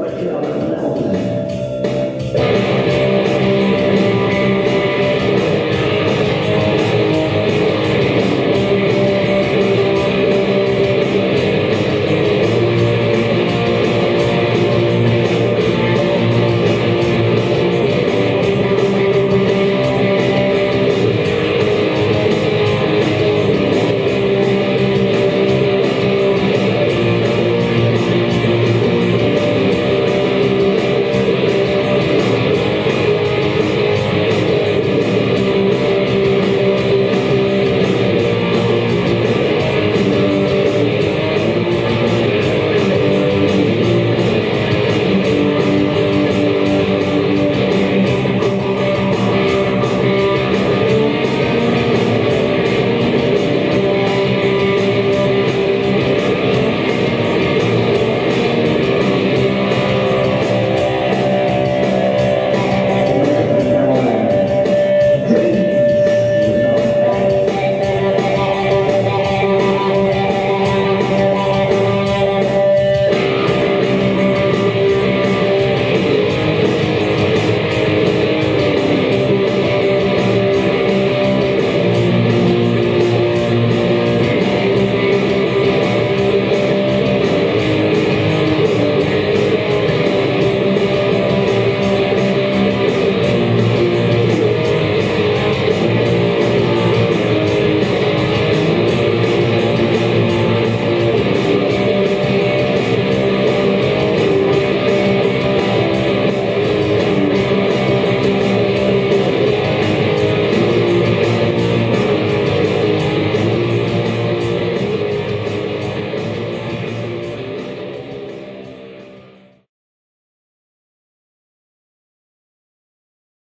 Wake up, level